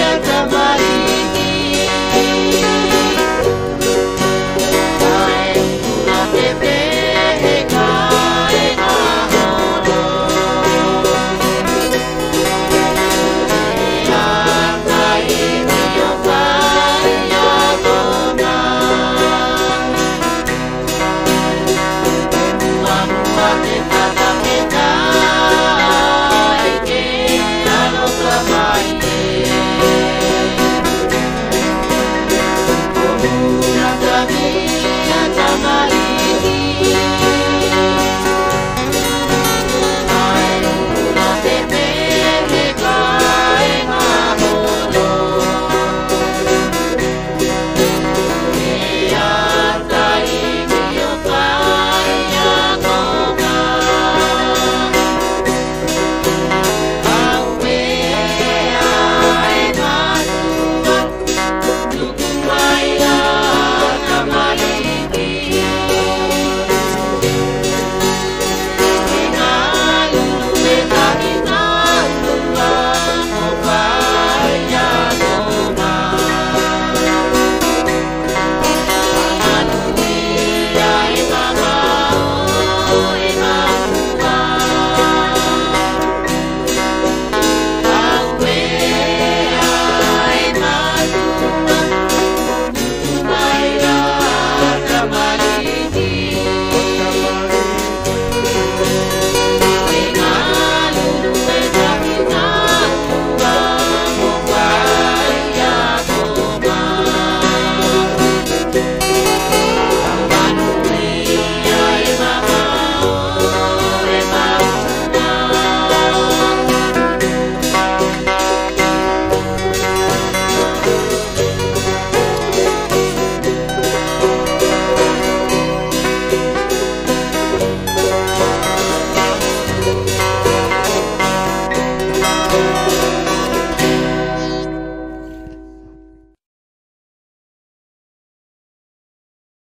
Santa Maria.